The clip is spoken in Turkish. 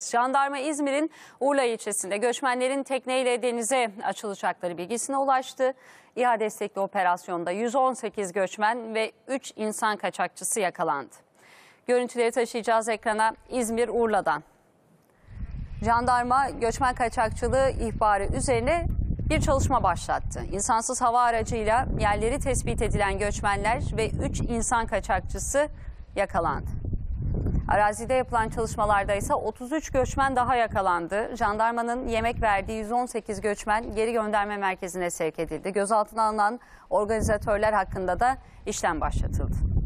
Jandarma İzmir'in Urla ilçesinde göçmenlerin tekneyle denize açılacakları bilgisine ulaştı. İHA destekli operasyonda 118 göçmen ve 3 insan kaçakçısı yakalandı. Görüntüleri taşıyacağız ekrana İzmir Urla'dan. Jandarma göçmen kaçakçılığı ihbarı üzerine bir çalışma başlattı. İnsansız hava aracıyla yerleri tespit edilen göçmenler ve 3 insan kaçakçısı yakalandı. Arazide yapılan çalışmalarda ise 33 göçmen daha yakalandı. Jandarmanın yemek verdiği 118 göçmen geri gönderme merkezine sevk edildi. Gözaltına alınan organizatörler hakkında da işlem başlatıldı.